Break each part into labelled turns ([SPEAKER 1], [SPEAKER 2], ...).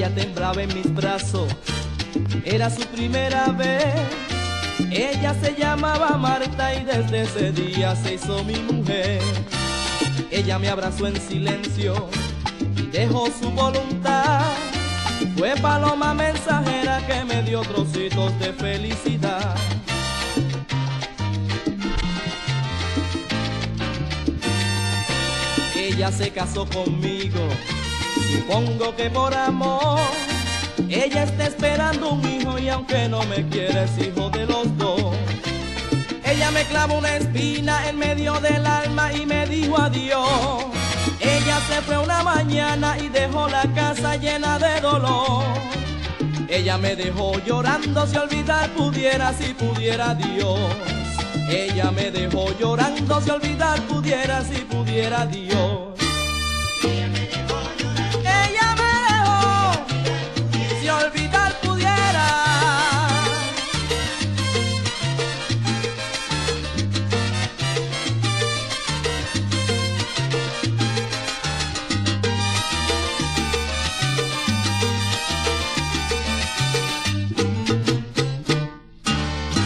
[SPEAKER 1] Ella temblaba en mis brazos, era su primera vez. Ella se llamaba Marta y desde ese día se hizo mi mujer. Ella me abrazó en silencio y dejó su voluntad. Fue paloma mensajera que me dio trocitos de felicidad. Ella se casó conmigo, supongo que por amor. Ella está esperando un hijo y aunque no me quiere es hijo de los dos. Ella me clavó una espina en medio del alma y me dijo adiós. Ella se fue una mañana y dejó la casa llena de dolor. Ella me dejó llorando si olvidar pudiera, si pudiera Dios. Ella me dejó llorando si olvidar pudiera, si pudiera Dios.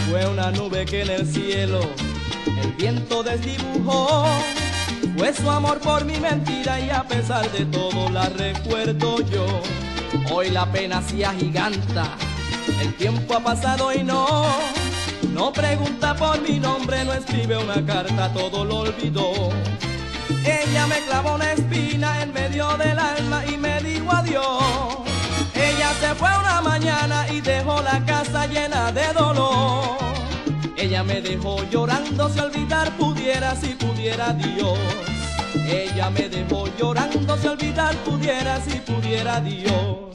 [SPEAKER 1] Fue una nube que en el cielo el viento desdibujó. Fue su amor por mi mentira y a pesar de todo la recuerdo yo. Hoy la pena se agiganta, el tiempo ha pasado y no. No pregunta por mi nombre, no escribe una carta, todo lo olvidó. Ella me clavó una espina en medio del alma y me dijo adiós. Ella se fue una mañana y dejó la casa llena de dolor. Me dejó llorando si olvidar pudiera, si pudiera Dios. Ella me dejó llorando si olvidar pudiera, si pudiera Dios.